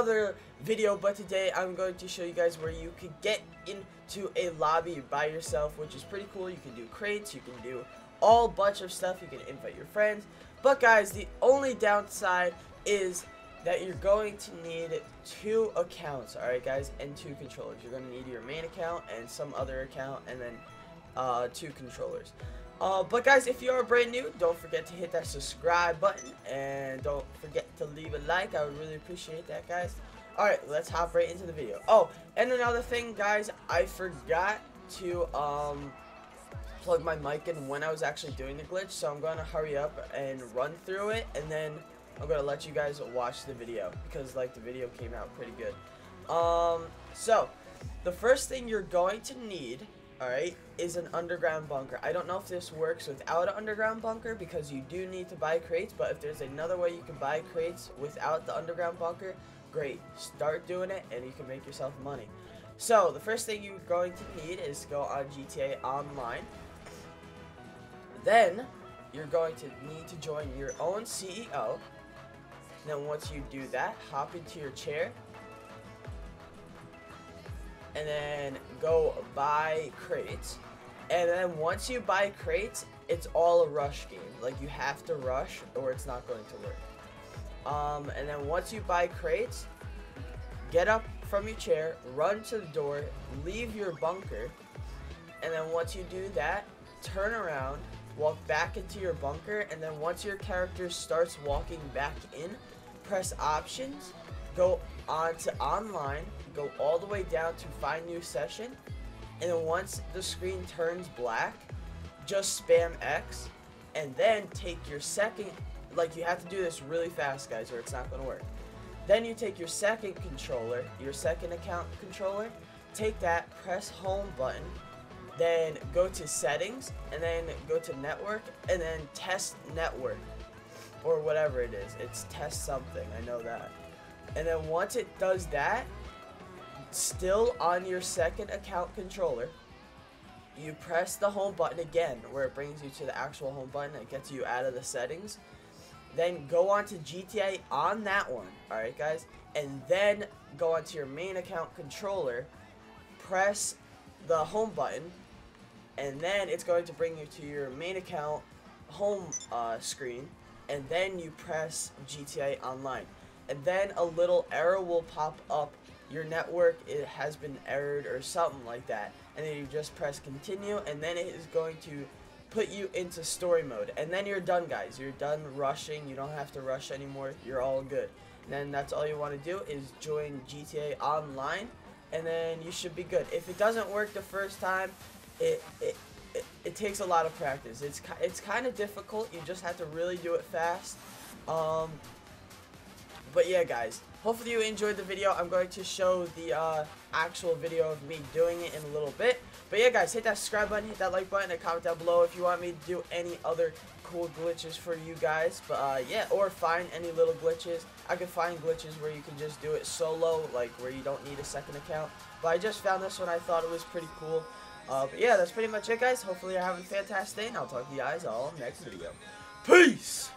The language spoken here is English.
another video, but today I'm going to show you guys where you could get into a lobby by yourself, which is pretty cool. You can do crates, you can do all bunch of stuff, you can invite your friends. But guys, the only downside is that you're going to need two accounts, alright guys, and two controllers. You're going to need your main account and some other account, and then uh, two controllers. Uh, but guys, if you are brand new, don't forget to hit that subscribe button, and don't forget to leave a like. I would really appreciate that, guys. Alright, let's hop right into the video. Oh, and another thing, guys, I forgot to, um, plug my mic in when I was actually doing the glitch, so I'm going to hurry up and run through it, and then I'm going to let you guys watch the video, because, like, the video came out pretty good. Um, so, the first thing you're going to need alright, is an underground bunker. I don't know if this works without an underground bunker because you do need to buy crates, but if there's another way you can buy crates without the underground bunker, great. Start doing it and you can make yourself money. So, the first thing you're going to need is go on GTA Online. Then, you're going to need to join your own CEO. Then once you do that, hop into your chair and then go buy crates. And then once you buy crates, it's all a rush game. Like you have to rush or it's not going to work. Um, and then once you buy crates, get up from your chair, run to the door, leave your bunker, and then once you do that, turn around, walk back into your bunker, and then once your character starts walking back in, press options, go on to online, go all the way down to find new session, and then once the screen turns black, just spam X, and then take your second, like you have to do this really fast guys or it's not going to work. Then you take your second controller, your second account controller, take that, press home button, then go to settings, and then go to network, and then test network, or whatever it is. It's test something, I know that. And then once it does that, still on your second account controller, you press the home button again, where it brings you to the actual home button. It gets you out of the settings. Then go on to GTA on that one, alright guys? And then go onto your main account controller, press the home button, and then it's going to bring you to your main account home uh, screen, and then you press GTA Online. And then a little error will pop up your network it has been errored or something like that. And then you just press continue and then it is going to put you into story mode. And then you're done guys. You're done rushing. You don't have to rush anymore. You're all good. And then that's all you want to do is join GTA online and then you should be good. If it doesn't work the first time it, it it, it takes a lot of practice. It's it's kind of difficult. You just have to really do it fast. Um but yeah guys hopefully you enjoyed the video. I'm going to show the uh, actual video of me doing it in a little bit. But yeah, guys, hit that subscribe button, hit that like button, and comment down below if you want me to do any other cool glitches for you guys. But uh, yeah, or find any little glitches. I can find glitches where you can just do it solo, like where you don't need a second account. But I just found this one. I thought it was pretty cool. Uh, but yeah, that's pretty much it, guys. Hopefully you're having a fantastic day, and I'll talk to you guys all next video. Peace!